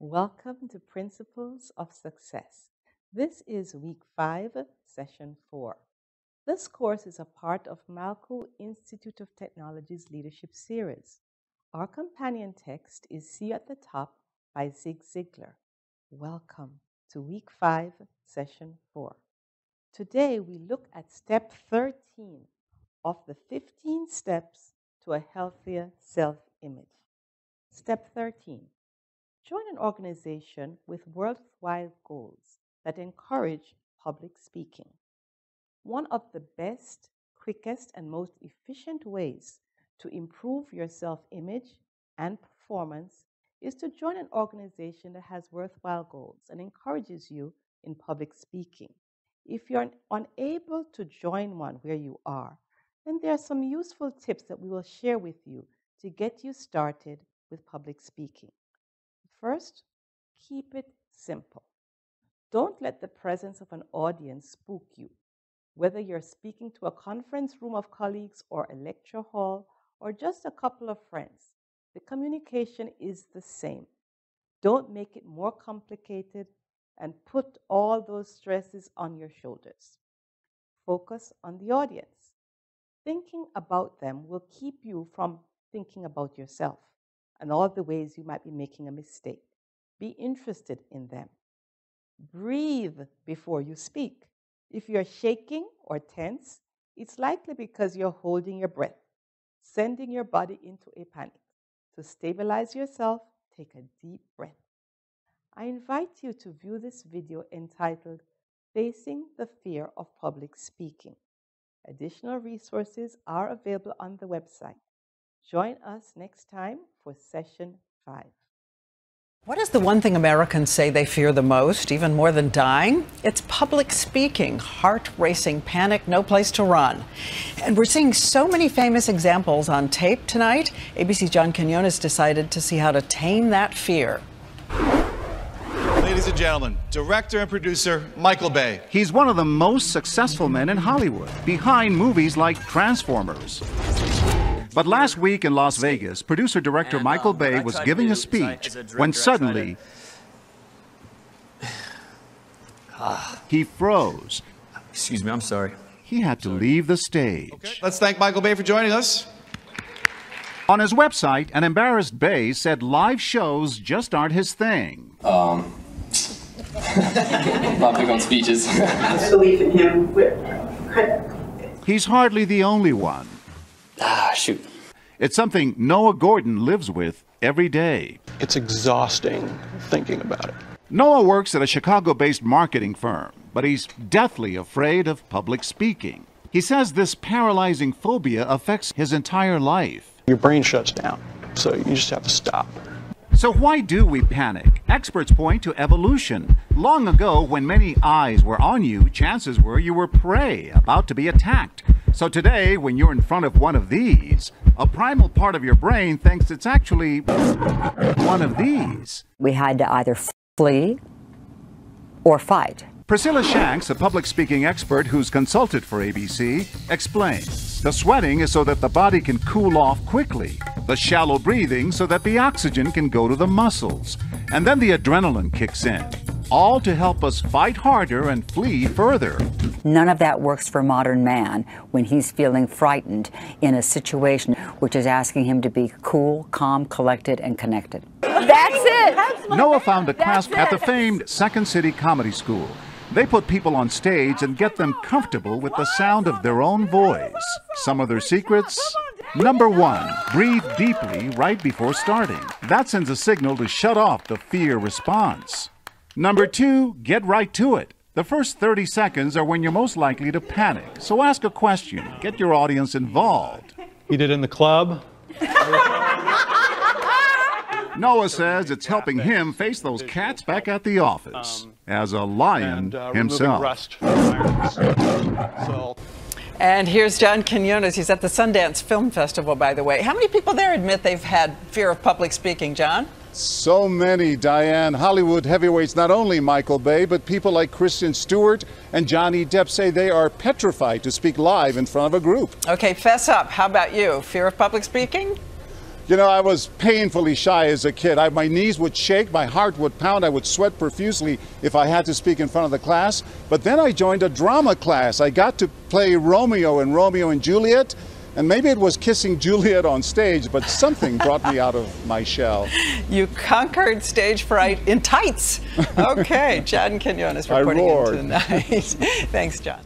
Welcome to Principles of Success. This is week five, session four. This course is a part of Malku Institute of Technology's leadership series. Our companion text is See at the Top by Zig Ziglar. Welcome to week five, session four. Today we look at step 13 of the 15 steps to a healthier self image. Step 13 Join an organization with worthwhile goals that encourage public speaking. One of the best, quickest, and most efficient ways to improve your self image and performance is to join an organization that has worthwhile goals and encourages you in public speaking. If you're unable to join one where you are, then there are some useful tips that we will share with you to get you started with public speaking. First, keep it simple. Don't let the presence of an audience spook you. Whether you're speaking to a conference room of colleagues or a lecture hall or just a couple of friends, the communication is the same. Don't make it more complicated and put all those stresses on your shoulders. Focus on the audience. Thinking about them will keep you from thinking about yourself and all the ways you might be making a mistake. Be interested in them. Breathe before you speak. If you're shaking or tense, it's likely because you're holding your breath, sending your body into a panic. To stabilize yourself, take a deep breath. I invite you to view this video entitled Facing the Fear of Public Speaking. Additional resources are available on the website. Join us next time for session five. What is the one thing Americans say they fear the most, even more than dying? It's public speaking, heart racing, panic, no place to run. And we're seeing so many famous examples on tape tonight. ABC's John Quinones decided to see how to tame that fear. Ladies and gentlemen, director and producer Michael Bay. He's one of the most successful men in Hollywood, behind movies like Transformers. But last week in Las Vegas, producer director Michael Bay was giving a speech when suddenly he froze. Excuse me, I'm sorry. He had to leave the stage. Okay, let's thank Michael Bay for joining us. On his website, an embarrassed Bay said live shows just aren't his thing. Um, not big on speeches. belief in him. He's hardly the only one. Ah, shoot. It's something Noah Gordon lives with every day. It's exhausting thinking about it. Noah works at a Chicago based marketing firm, but he's deathly afraid of public speaking. He says this paralyzing phobia affects his entire life. Your brain shuts down, so you just have to stop. So, why do we panic? Experts point to evolution. Long ago, when many eyes were on you, chances were you were prey about to be attacked. So, today, when you're in front of one of these, a primal part of your brain thinks it's actually one of these. We had to either flee or fight. Priscilla Shanks, a public speaking expert who's consulted for ABC, explains. The sweating is so that the body can cool off quickly, the shallow breathing so that the oxygen can go to the muscles, and then the adrenaline kicks in, all to help us fight harder and flee further. None of that works for modern man when he's feeling frightened in a situation which is asking him to be cool, calm, collected, and connected. That's it. Noah found a class That's at the famed Second City Comedy School. They put people on stage and get them comfortable with the sound of their own voice. Some of their secrets? Number one, breathe deeply right before starting. That sends a signal to shut off the fear response. Number two, get right to it. The first 30 seconds are when you're most likely to panic. So ask a question, get your audience involved. He did in the club. Noah says it's helping him face those cats back at the office as a lion and uh, removing himself. Rust from irons. So And here's John Quinones. He's at the Sundance Film Festival, by the way. How many people there admit they've had fear of public speaking, John? So many, Diane. Hollywood heavyweights, not only Michael Bay, but people like Kristen Stewart and Johnny Depp say they are petrified to speak live in front of a group. Okay, fess up. How about you? Fear of public speaking? You know, I was painfully shy as a kid. I, my knees would shake, my heart would pound, I would sweat profusely if I had to speak in front of the class. But then I joined a drama class. I got to play Romeo in Romeo and Juliet. And maybe it was kissing Juliet on stage, but something brought me out of my shell. You conquered stage fright in tights. Okay, John Quinones I reporting roared. into the night. Thanks, John.